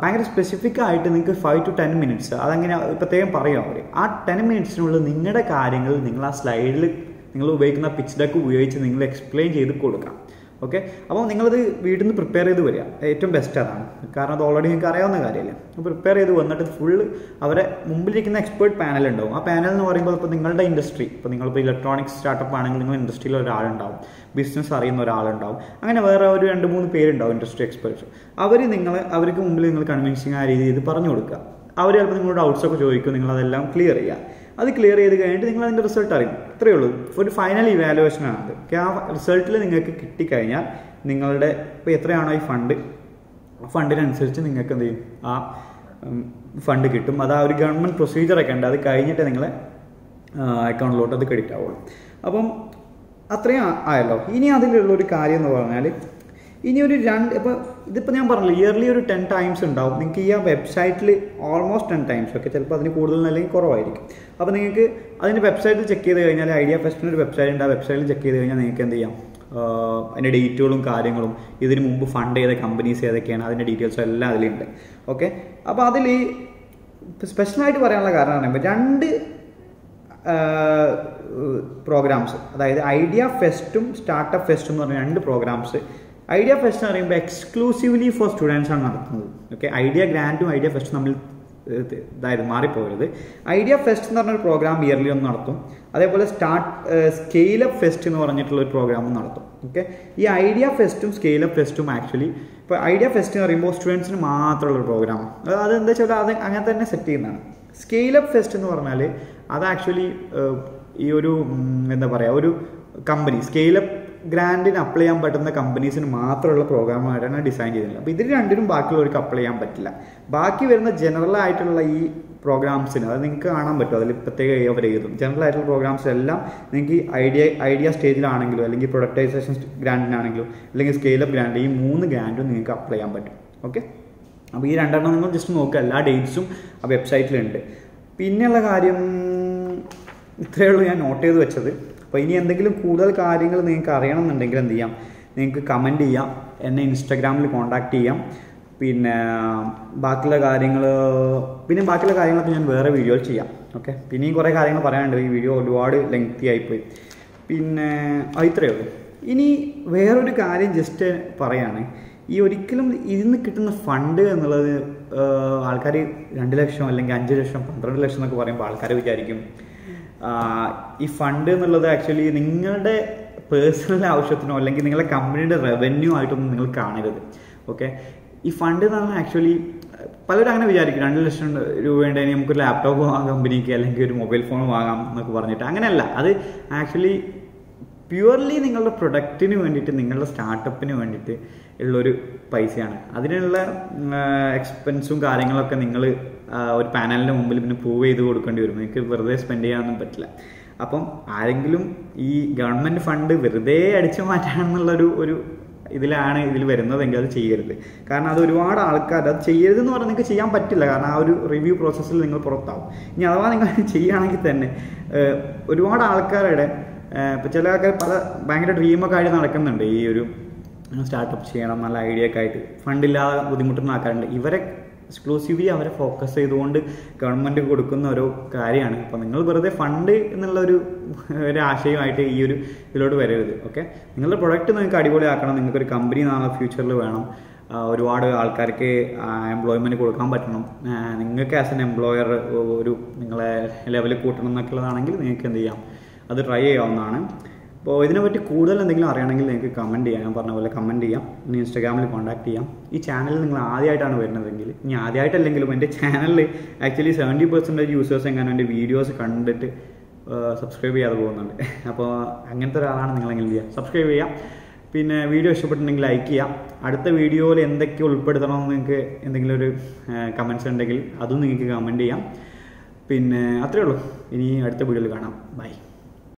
ഭയങ്കര സ്പെസിഫിക് ആയിട്ട് നിങ്ങൾക്ക് ഫൈവ് ടു ടെൻ മിനിറ്റ്സ് അതങ്ങനെ പ്രത്യേകം പറയും അവർ ആ ടെൻ മിനിറ്റ്സിനുള്ളിൽ നിങ്ങളുടെ കാര്യങ്ങൾ നിങ്ങൾ ആ സ്ലൈഡിൽ നിങ്ങൾ ഉപയോഗിക്കുന്ന പിച്ച് ഡെക്ക് ഉപയോഗിച്ച് നിങ്ങൾ എക്സ്പ്ലെയിൻ ചെയ്ത് കൊടുക്കാം. ഓക്കെ അപ്പോൾ നിങ്ങളത് വീട്ടിൽ നിന്ന് പ്രിപ്പയർ ചെയ്ത് വരിക. ഏറ്റവും ബെസ്റ്റ് അതാണ്. കാരണം അത് ഓൾറെഡി നിങ്ങൾക്ക് അറിയാവുന്ന കാര്യമല്ലേ? അപ്പോൾ പ്രിപ്പയർ ചെയ്ത് വന്നിട്ട് ഫുള്ള് അവരെ മുമ്പിലിരിക്കുന്ന എക്സ്പേർട്ട് പാനൽ ഉണ്ടാവും. ആ പാനൽ എന്ന് പറയുമ്പോൾ ഇപ്പോൾ നിങ്ങളുടെ ഇൻഡസ്ട്രി ഇപ്പോൾ നിങ്ങളിപ്പോൾ ഇലക്ട്രോണിക്സ് സ്റ്റാർട്ടപ്പ് ആണെങ്കിൽ നിങ്ങൾ ഇൻഡസ്ട്രിയിൽ ഒരാളുണ്ടാവും. ബിസിനസ് അറിയുന്ന ഒരാളുണ്ടാവും. അങ്ങനെ വേറെ ഒരു രണ്ട് മൂന്ന് പേരുണ്ടാവും ഇൻഡസ്ട്രി എക്സ്പേർട്സ് അവർ നിങ്ങൾ അവർക്ക് മുമ്പിൽ നിങ്ങൾ കൺവിൻസിങ് ആ രീതിയിൽ പറഞ്ഞു കൊടുക്കുക. അവർ ചിലപ്പോൾ നിങ്ങളോട് ഡൗട്ട്സ് ഒക്കെ ചോദിക്കും. നിങ്ങളതെല്ലാം ക്ലിയർ ചെയ്യുക. അത് ക്ലിയർ ചെയ്ത് കഴിഞ്ഞിട്ട് നിങ്ങൾ അതിന്റെ റിസൾട്ട് അറിയും. ഇത്രയേ ഉള്ളൂ. ഒരു ഫൈനൽ ഇവാലുവേഷൻ ആണ് അത്. ആ റിസൾട്ടിൽ നിങ്ങൾക്ക് കിട്ടിക്കഴിഞ്ഞാൽ നിങ്ങളുടെ ഇപ്പോൾ എത്രയാണോ ഈ ഫണ്ട് ഫണ്ടിനനുസരിച്ച് നിങ്ങൾക്ക് എന്ത് ചെയ്യും? ആ ഫണ്ട് കിട്ടും. അത് ആ ഒരു ഗവൺമെന്റ് പ്രൊസീജിയറൊക്കെ ഉണ്ട്. അത് കഴിഞ്ഞിട്ട് നിങ്ങളെ അക്കൗണ്ടിലോട്ട് അത് ക്രെഡിറ്റ് ആവുള്ളൂ. അപ്പം അത്രയും ആയല്ലോ. ഇനി അതിലുള്ള ഒരു കാര്യം എന്ന് പറഞ്ഞാൽ ഇനി ഒരു രണ്ട് ഇപ്പോൾ ഇതിപ്പോൾ ഞാൻ പറഞ്ഞില്ല ഇയർലി ഒരു ടെൻ ടൈംസ് ഉണ്ടാവും. നിങ്ങൾക്ക് ഈ ആ വെബ്സൈറ്റിൽ ഓൾമോസ്റ്റ് ടെൻ ടൈംസ് ഒക്കെ ചിലപ്പോൾ അതിന് കൂടുതൽ അല്ലെങ്കിൽ കുറവായിരിക്കും. അപ്പോൾ നിങ്ങൾക്ക് അതിന്റെ വെബ്സൈറ്റിൽ ചെക്ക് ചെയ്ത് കഴിഞ്ഞാൽ ഐഡിയ ഫെസ്റ്റിന് ഒരു വെബ്സൈറ്റ് ഉണ്ട്. ആ വെബ്സൈറ്റിൽ ചെക്ക് ചെയ്ത് കഴിഞ്ഞാൽ നിങ്ങൾക്ക് എന്ത് ചെയ്യാം? അതിന്റെ ഡേറ്റുകളും കാര്യങ്ങളും ഇതിന് മുമ്പ് ഫണ്ട് ചെയ്ത കമ്പനീസ് ഏതൊക്കെയാണ് അതിന്റെ ഡീറ്റെയിൽസും എല്ലാം അതിലുണ്ട്. ഓക്കെ അപ്പോൾ അതിൽ ഈ സ്പെഷ്യലായിട്ട് പറയാനുള്ള കാരണമാണ് രണ്ട് പ്രോഗ്രാംസ് അതായത് ഐഡിയ ഫെസ്റ്റും സ്റ്റാർട്ടപ്പ് ഫെസ്റ്റും എന്ന് പറഞ്ഞ രണ്ട് പ്രോഗ്രാംസ് ഐഡിയ ഫെസ്റ്റ് എന്ന് പറയുമ്പോൾ എക്സ്ക്ലൂസീവ്ലി ഫോർ സ്റ്റുഡൻസ് ആണ് നടത്തുന്നത്. ഓക്കെ ഐഡിയ ഗ്രാൻഡും ഐഡിയ ഫെസ്റ്റും തമ്മിൽ ഇതായത് മാറിപ്പോകരുത്. ഐഡിയ ഫെസ്റ്റ് എന്ന് പറഞ്ഞൊരു പ്രോഗ്രാം ഇയർലി ഒന്ന് നടത്തും. അതേപോലെ സ്റ്റാർട്ട് സ്കെയിൽ അപ്പ് ഫെസ്റ്റ് എന്ന് പറഞ്ഞിട്ടുള്ള ഒരു പ്രോഗ്രാമും നടത്തും. ഓക്കെ ഈ ഐഡിയ ഫെസ്റ്റും സ്കെയിൽ അപ്പ് ഫെസ്റ്റും ആക്ച്വലി ഇപ്പോൾ ഐഡിയ ഫെസ്റ്റ് എന്ന് പറയുമ്പോൾ സ്റ്റുഡൻസിന് മാത്രമുള്ള ഒരു പ്രോഗ്രാമാണ് അത് എന്താ വെച്ചാൽ അത് അങ്ങനെ തന്നെ സെറ്റ് ചെയ്യുന്നതാണ്. സ്കെയിലപ്പ് ഫെസ്റ്റ് എന്ന് പറഞ്ഞാൽ അത് ആക്ച്വലി ഈ ഒരു എന്താ പറയുക ഒരു കമ്പനി സ്കെയിലപ്പ് ഗ്രാൻഡിന് അപ്ലൈ ചെയ്യാൻ പറ്റുന്ന കമ്പനീസിന് മാത്രമുള്ള പ്രോഗ്രാമായിട്ടാണ് ഡിസൈൻ ചെയ്തിട്ടുള്ളത് അപ്പോൾ ഇതിൽ രണ്ടിനും ബാക്കിയുള്ളവർക്ക് അപ്ലൈ ചെയ്യാൻ പറ്റില്ല. ബാക്കി വരുന്ന ജനറൽ ആയിട്ടുള്ള ഈ പ്രോഗ്രാംസിന് അത് നിങ്ങൾക്ക് കാണാൻ പറ്റും. അതിൽ പ്രത്യേക അവർ എഴുതും ജനറൽ ആയിട്ടുള്ള പ്രോഗ്രാംസ് എല്ലാം നിങ്ങൾക്ക് ഐഡിയ ഐഡിയ സ്റ്റേജിലാണെങ്കിലും അല്ലെങ്കിൽ പ്രൊഡക്ടൈസേഷൻ ഗ്രാൻഡിനാണെങ്കിലും അല്ലെങ്കിൽ സ്കെയിലപ്പ് ഗ്രാൻഡ് ഈ മൂന്ന് ഗ്രാൻഡും നിങ്ങൾക്ക് അപ്ലൈ ചെയ്യാൻ പറ്റും. ഓക്കെ അപ്പോൾ ഈ രണ്ടെണ്ണം നിങ്ങൾ ജസ്റ്റ് നോക്കുക. എല്ലാ ഡേറ്റ്സും ആ വെബ്സൈറ്റിലുണ്ട് പിന്നെയുള്ള കാര്യം ഇത്രയേ ഉള്ളൂ ഞാൻ നോട്ട് ചെയ്ത് വെച്ചത്. അപ്പോൾ ഇനി എന്തെങ്കിലും കൂടുതൽ കാര്യങ്ങൾ നിങ്ങൾക്ക് അറിയണമെന്നുണ്ടെങ്കിൽ എന്ത് ചെയ്യാം? നിങ്ങൾക്ക് കമന്റ് ചെയ്യാം. എന്നെ ഇൻസ്റ്റാഗ്രാമിൽ കോൺടാക്ട് ചെയ്യാം. പിന്നെ ബാക്കിയുള്ള കാര്യങ്ങൾ പിന്നെ ബാക്കിയുള്ള കാര്യങ്ങളൊക്കെ ഞാൻ വേറെ വീഡിയോയിൽ ചെയ്യാം. ഓക്കെ പിന്നെയും കുറേ കാര്യങ്ങൾ പറയാനുണ്ട്. ഈ വീഡിയോ ഒരുപാട് ലെങ്തി ആയിപ്പോയി. പിന്നെ ഇത്രയേ ഉള്ളൂ. ഇനി വേറൊരു കാര്യം ജസ്റ്റ് പറയാണ്. ഈ ഒരിക്കലും ഇതിന്ന് കിട്ടുന്ന ഫണ്ട് എന്നുള്ളത് ആൾക്കാർ രണ്ട് ലക്ഷം അല്ലെങ്കിൽ അഞ്ച് ലക്ഷം പന്ത്രണ്ട് ലക്ഷം എന്നൊക്കെ പറയുമ്പോൾ ആൾക്കാർ വിചാരിക്കും ഈ ഫണ്ട് എന്നുള്ളത് ആക്ച്വലി നിങ്ങളുടെ പേഴ്സണൽ ആവശ്യത്തിനോ അല്ലെങ്കിൽ നിങ്ങളുടെ കമ്പനിയുടെ റവന്യൂ ആയിട്ടൊന്നും നിങ്ങൾ കാണരുത്. ഓക്കെ? ഈ ഫണ്ട് എന്ന് പറഞ്ഞാൽ ആക്ച്വലി പലരും അങ്ങനെ വിചാരിക്കും. രണ്ട് ലക്ഷം രൂപ ഉണ്ടെങ്കിൽ നമുക്ക് ഒരു ലാപ്ടോപ്പ് വാങ്ങാം കമ്പനിക്ക് അല്ലെങ്കിൽ ഒരു മൊബൈൽ ഫോൺ വാങ്ങാം എന്നൊക്കെ പറഞ്ഞിട്ട് അങ്ങനെയല്ല. അത് ആക്ച്വലി പ്യുവർലി നിങ്ങളുടെ പ്രൊഡക്റ്റിന് വേണ്ടിയിട്ട് നിങ്ങളുടെ സ്റ്റാർട്ടപ്പിന് വേണ്ടിയിട്ട് ഉള്ളൊരു പൈസയാണ്. അതിനുള്ള എക്സ്പെൻസും കാര്യങ്ങളൊക്കെ നിങ്ങൾ ഒരു പാനലിന്റെ മുമ്പിൽ പിന്നെ പ്രൂവ് ചെയ്ത് കൊടുക്കേണ്ടി വരും. നിങ്ങൾക്ക് വെറുതെ സ്പെൻഡ് ചെയ്യാനൊന്നും പറ്റില്ല. അപ്പം ആരെങ്കിലും ഈ ഗവൺമെന്റ് ഫണ്ട് വെറുതെ അടിച്ചു മാറ്റാണെന്നുള്ളൊരു ഒരു ഇതിലാണ് ഇതിൽ വരുന്നതെങ്കിൽ അത് ചെയ്യരുത്. കാരണം അത് ഒരുപാട് ആൾക്കാർ അത് ചെയ്യരുത് എന്ന് പറഞ്ഞാൽ നിങ്ങൾക്ക് ചെയ്യാൻ പറ്റില്ല. കാരണം ആ ഒരു റിവ്യൂ പ്രോസസ്സിൽ നിങ്ങൾ പുറത്താവും. ഇനി അഥവാ നിങ്ങൾ (laughs) ചെയ്യുകയാണെങ്കിൽ തന്നെ ഒരുപാട് ആൾക്കാരുടെ ഇപ്പോൾ ചില ആൾക്കാർ പല ഭയങ്കര ഡ്രീമൊക്കെ ആയിട്ട് നടക്കുന്നുണ്ട്. ഈ ഒരു സ്റ്റാർട്ടപ്പ് ചെയ്യണം നല്ല ഐഡിയ ഒക്കെ ആയിട്ട്. ഫണ്ടില്ലാതെ ബുദ്ധിമുട്ടുന്ന ആൾക്കാരുണ്ട്. ഇവരെ എക്സ്ക്ലൂസീവ്ലി അവരെ ഫോക്കസ് ചെയ്തുകൊണ്ട് ഗവൺമെന്റ് കൊടുക്കുന്ന ഒരു കാര്യമാണ്. അപ്പോൾ നിങ്ങൾ വെറുതെ ഫണ്ട് എന്നുള്ള ഒരു ആശയമായിട്ട് ഈ ഒരു ഇതിലോട്ട് വരരുത് ഓക്കെ നിങ്ങളുടെ പ്രൊഡക്റ്റ് നിങ്ങൾക്ക് അടിപൊളിയാക്കണം നിങ്ങൾക്ക് ഒരു കമ്പനി നാളെ ഫ്യൂച്ചറിൽ വേണം. ഒരുപാട് ആൾക്കാർക്ക് എംപ്ലോയ്മെന്റ് കൊടുക്കാൻ പറ്റണം. നിങ്ങൾക്ക് ആസ് എൻ എംപ്ലോയർ ഒരു നിങ്ങളെ ലെവൽ കൂട്ടണം എന്നൊക്കെ ഉള്ളതാണെങ്കിൽ നിങ്ങൾക്ക് എന്ത് ചെയ്യാം? അത് ട്രൈ ചെയ്യാവുന്നതാണ്. അപ്പോൾ ഇതിനെപ്പറ്റി കൂടുതൽ എന്തെങ്കിലും അറിയണമെങ്കിൽ നിങ്ങൾക്ക് കമന്റ് ചെയ്യാം. ഞാൻ പറഞ്ഞ പോലെ കമന്റ് ചെയ്യാം. ഇനി ഇൻസ്റ്റാഗ്രാമിൽ കോൺടാക്ട് ചെയ്യാം. ഈ ചാനലിൽ നിങ്ങൾ ആദ്യമായിട്ടാണ് വരുന്നതെങ്കിൽ ഇനി ആദ്യമായിട്ടല്ലെങ്കിലും എന്റെ ചാനലിൽ ആക്ച്വലി സെവന്റി പെർസെന്റേജ് യൂസേഴ്സ് എങ്ങനെ എന്റെ വീഡിയോസ് കണ്ടിട്ട് സബ്സ്ക്രൈബ് ചെയ്യാതെ പോകുന്നുണ്ട്. അപ്പോൾ അങ്ങനത്തെ ഒരാളാണ് നിങ്ങളെങ്കിൽ ചെയ്യുക സബ്സ്ക്രൈബ് ചെയ്യാം. പിന്നെ വീഡിയോ ഇഷ്ടപ്പെട്ടിട്ടുണ്ടെങ്കിൽ ലൈക്ക് ചെയ്യാം. അടുത്ത വീഡിയോയിൽ എന്തൊക്കെ ഉൾപ്പെടുത്തണമെന്ന് നിങ്ങൾക്ക് എന്തെങ്കിലും ഒരു കമൻസ് ഉണ്ടെങ്കിൽ അതും നിങ്ങൾക്ക് കമന്റ് ചെയ്യാം. പിന്നെ അത്രയേ ഉള്ളൂ. ഇനി അടുത്ത വീഡിയോയിൽ കാണാം. ബൈ